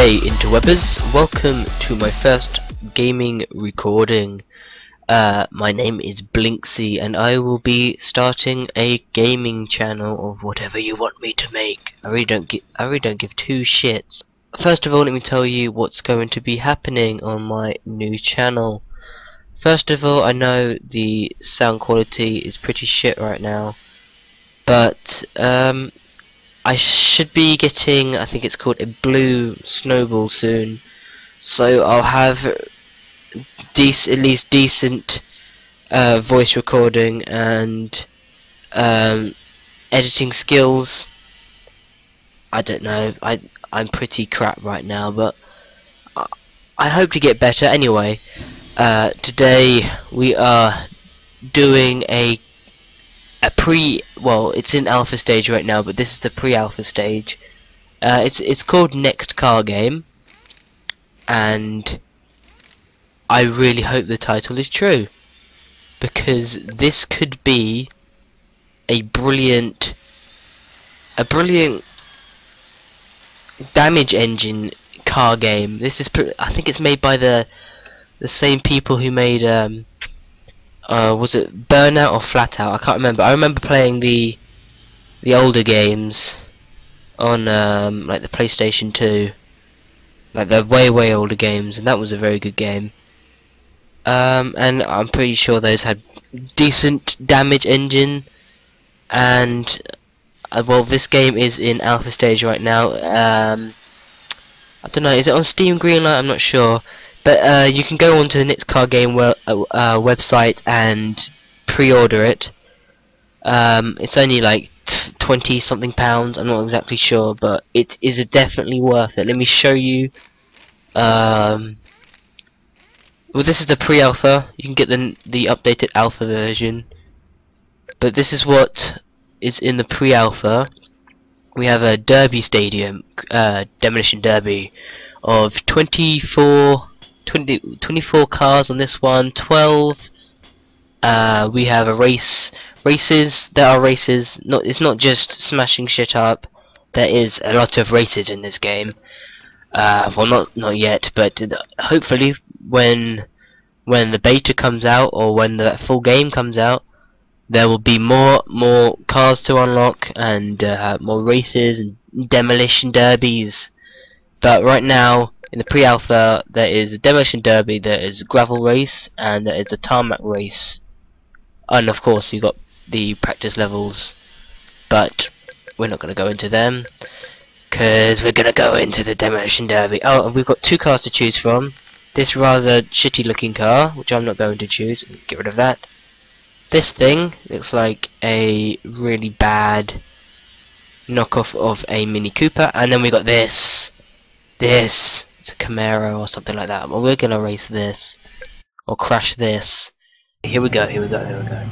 day, interwebbers. Welcome to my first gaming recording. Uh, my name is Blinkzie, and I will be starting a gaming channel of whatever you want me to make. I really don't give I really don't give two shits. First of all, let me tell you what's going to be happening on my new channel. First of all, I know the sound quality is pretty shit right now, but um, I should be getting, I think it's called a blue snowball soon. So I'll have at least decent uh, voice recording and um, editing skills. I don't know. I I'm pretty crap right now, but I, I hope to get better. Anyway, uh, today we are doing a a pre well it's in alpha stage right now but this is the pre-alpha stage. Uh, it's it's called next car game and I really hope the title is true because this could be a brilliant a brilliant damage engine car game. This is I think it's made by the the same people who made um, uh, was it Burnout or Flatout? I can't remember. I remember playing the the older games on um, like the PlayStation 2, like the way way older games, and that was a very good game. Um, and I'm pretty sure those had decent damage engine, and uh, well, this game is in alpha stage right now. Um, I don't know. Is it on Steam Greenlight? I'm not sure. But uh, you can go onto the Next Car Game uh, uh, website and pre-order it. Um, it's only like 20 something pounds, I'm not exactly sure, but it is definitely worth it. Let me show you. Um, well, this is the pre-alpha. You can get the the updated alpha version. But this is what is in the pre-alpha. We have a Derby Stadium, uh, Demolition Derby, of 24 20, 24 cars on this one, 12. Uh, we have a race, races. There are races. Not it's not just smashing shit up. There is a lot of races in this game. Uh, well, not not yet, but hopefully when when the beta comes out or when the full game comes out, there will be more more cars to unlock and uh, more races and demolition derbies. But right now, in the pre-alpha, there is a demolition derby, there is a gravel race, and there is a tarmac race. And of course, you've got the practice levels, but we're not going to go into them because we're going to go into the demolition derby. Oh, and we've got two cars to choose from. This rather shitty looking car, which I'm not going to choose. Get rid of that. This thing looks like a really bad knockoff of a Mini Cooper, and then we got this. This a Camaro or something like that. Well, we're gonna race this or crash this. Here we go. Here we go. Here we go.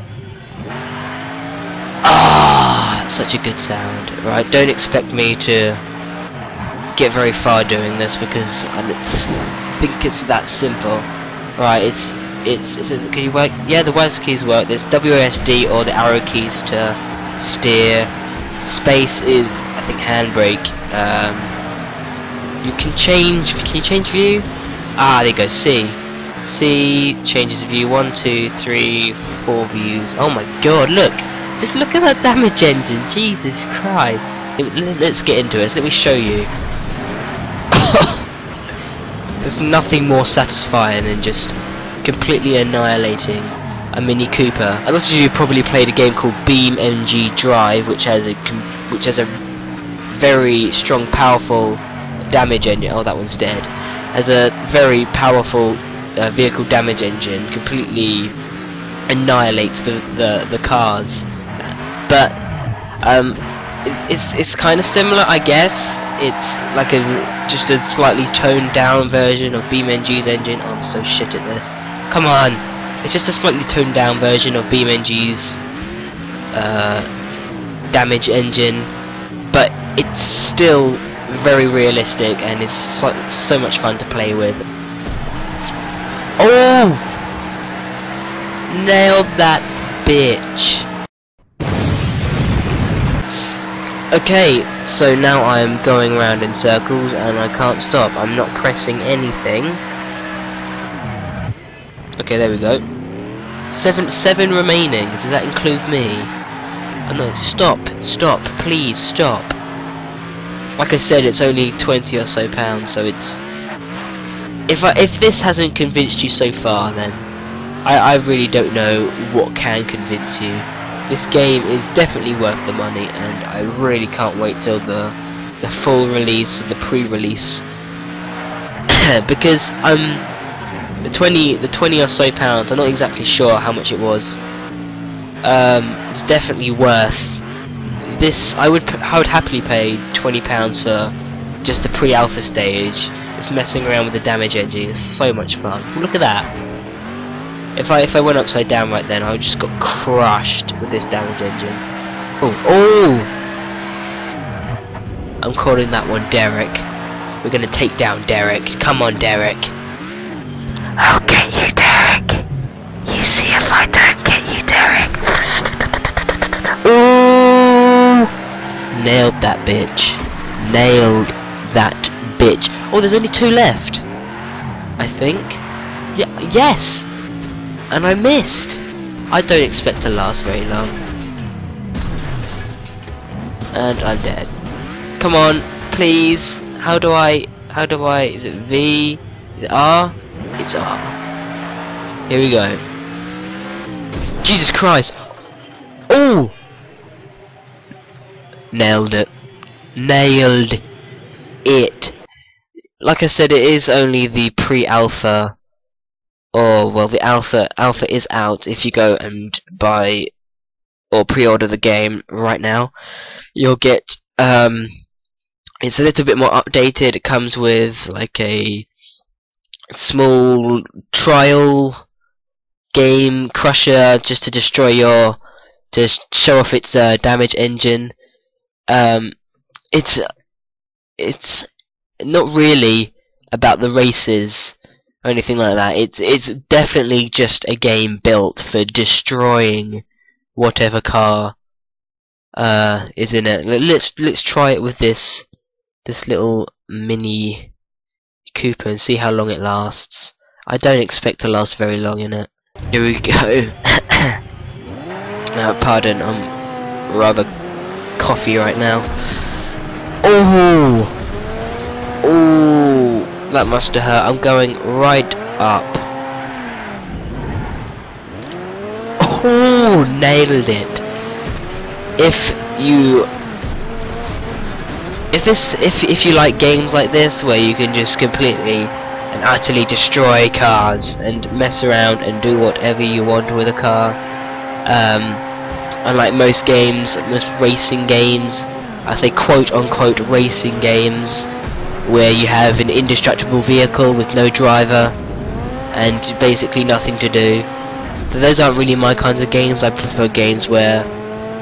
Ah, such a good sound. Right, don't expect me to get very far doing this because I think it's that simple. Right, it's it's is it, can you work? Yeah, the WASD keys work. There's WSD or the arrow keys to steer. Space is I think handbrake. Um, you can change, can you change view? Ah, there you go, C. C changes view, one, two, three, four views. Oh my god, look! Just look at that damage engine, Jesus Christ. Let's get into it, let me show you. There's nothing more satisfying than just completely annihilating a Mini Cooper. A lot of you probably played a game called BeamNG Drive, which has a which has a very strong, powerful damage engine. Oh, that one's dead. Has a very powerful uh, vehicle damage engine. Completely annihilates the the, the cars. But um, it, it's it's kind of similar, I guess. It's like a just a slightly toned down version of BeamNG's engine. Oh, I'm so shit at this. Come on. It's just a slightly toned down version of BeamNG's uh, damage engine, but it's still very realistic and it's so, so much fun to play with. Oh! Nailed that bitch. Okay, so now I'm going around in circles and I can't stop. I'm not pressing anything. Okay, there we go. Seven, seven remaining. Does that include me? Oh no, stop, stop, please stop. Like I said, it's only 20 or so pounds, so it's... If I, if this hasn't convinced you so far, then I, I really don't know what can convince you. This game is definitely worth the money, and I really can't wait till the the full release, the pre-release, because um the 20 the 20 or so pounds. I'm not exactly sure how much it was. Um, it's definitely worth this. I would I would happily pay 20 pounds for just the pre-alpha stage, just messing around with the damage engine. It's so much fun. Look at that. If I if I went upside down right then, I would just got crushed with this damage engine. Oh, oh! I'm calling that one Derek. We're gonna take down Derek. Come on, Derek. Nailed that bitch. Nailed that bitch. Oh, there's only two left. I think. Yeah. Yes and I missed. I don't expect to last very long. And I'm dead. Come on, please. How do I, how do I, is it V? Is it R? It's R. Here we go. Jesus Christ. Nailed it. Nailed it. Like I said, it is only the pre-alpha or well the alpha alpha is out if you go and buy or pre-order the game right now you'll get um it's a little bit more updated it comes with like a small trial game crusher just to destroy your to show off its uh, damage engine um it's it's not really about the races or anything like that. It's it's definitely just a game built for destroying whatever car uh, is in it. Let's let's try it with this this little mini Cooper and see how long it lasts. I don't expect to last very long in it. Here we go. uh, pardon, I'm rather coffee right now. Oh, oh. That must have hurt. I'm going right up. Oh, nailed it. If you if this if if you like games like this where you can just completely and utterly destroy cars and mess around and do whatever you want with a car um, unlike most games most racing games I say quote unquote racing games where you have an indestructible vehicle with no driver and basically nothing to do. So those aren't really my kinds of games. I prefer games where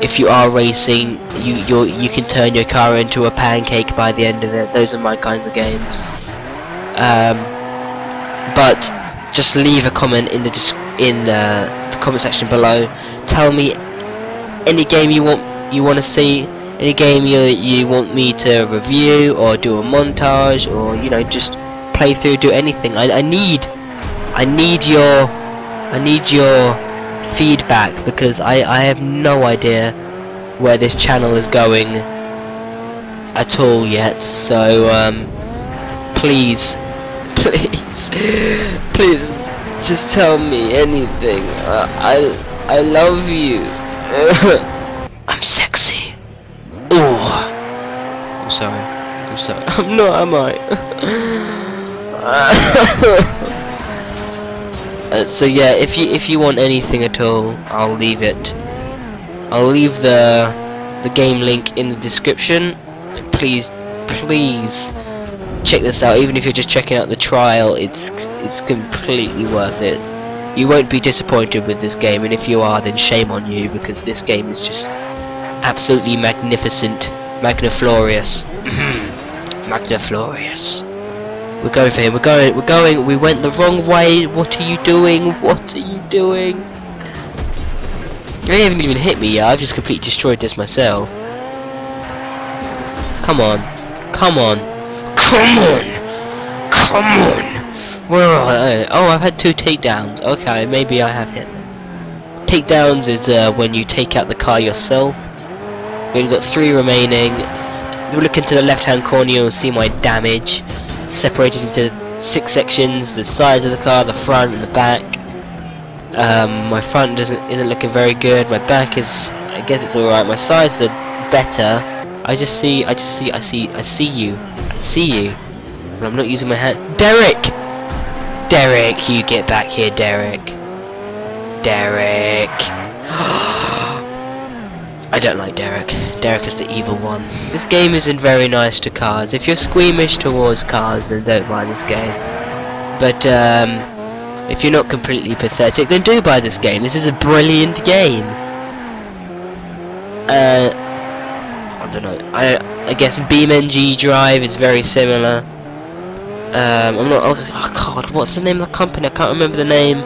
if you are racing, you you you can turn your car into a pancake by the end of it. Those are my kinds of games. Um, but just leave a comment in the in uh, the comment section below. Tell me any game you want you want to see any game you you want me to review or do a montage or you know just play through do anything. I, I need I need your I need your feedback because I, I have no idea where this channel is going at all yet. So um, please please please just tell me anything. Uh, I I love you I'm sexy Oh, I'm sorry. I'm sorry. I'm not, am I? uh, so yeah, if you if you want anything at all, I'll leave it. I'll leave the the game link in the description. Please, please check this out. Even if you're just checking out the trial, it's it's completely worth it. You won't be disappointed with this game, and if you are, then shame on you because this game is just absolutely magnificent, magniflorious, magniflorious. We're going for him. We're going. We're going. We went the wrong way. What are you doing? What are you doing? They haven't even hit me yet. I've just completely destroyed this myself. Come on. Come on. Come on. Come on. Oh, I've had two takedowns. Okay, maybe I have hit. Takedowns is uh, when you take out the car yourself. We've got three remaining. You look into the left hand corner, you'll see my damage. Separated into six sections, the sides of the car, the front and the back. Um, my front doesn't isn't looking very good. My back is, I guess it's all right. My sides are better. I just see, I just see, I see, I see you, I see you. But I'm not using my hand. Derek, Derek, you get back here, Derek. Derek. I don't like Derek. Derek is the evil one. This game isn't very nice to cars. If you're squeamish towards cars, then don't buy this game. But um, if you're not completely pathetic, then do buy this game. This is a brilliant game. Uh, I don't know. I I guess BeamNG Drive is very similar. Um, I'm not. Oh, oh God, what's the name of the company? I can't remember the name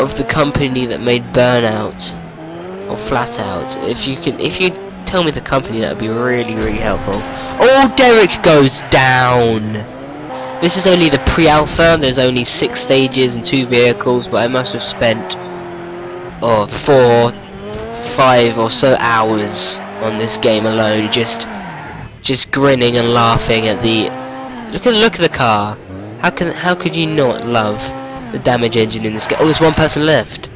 of the company that made Burnout or Flat Out. If you can, if you tell me the company, that would be really, really helpful. Oh, Derek goes down. This is only the pre-alpha. There's only six stages and two vehicles, but I must have spent oh four, five or so hours on this game alone, just, just grinning and laughing at the. Look at look at the car. How can how could you not love the damage engine in this game? Oh, there's one person left.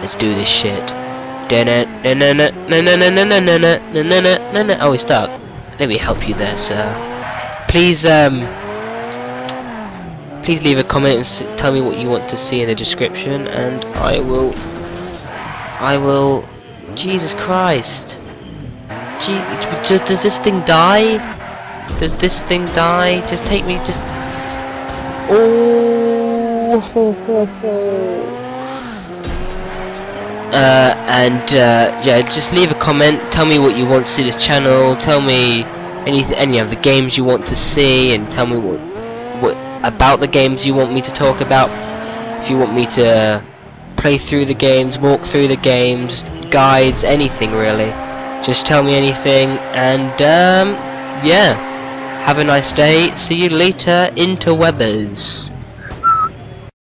Let's do this shit. Oh, he's stuck. Let me help you there, sir. Please, um, please leave a comment and tell me what you want to see in the description, and I will, I will. Jesus Christ! Gee, does this thing die? Does this thing die? Just take me, just. Oh. Uh, and uh, yeah, just leave a comment. Tell me what you want to see this channel. Tell me any any of the games you want to see, and tell me what what about the games you want me to talk about. If you want me to play through the games, walk through the games, guides, anything really. Just tell me anything, and um, yeah. Have a nice day. See you later, interwebbers.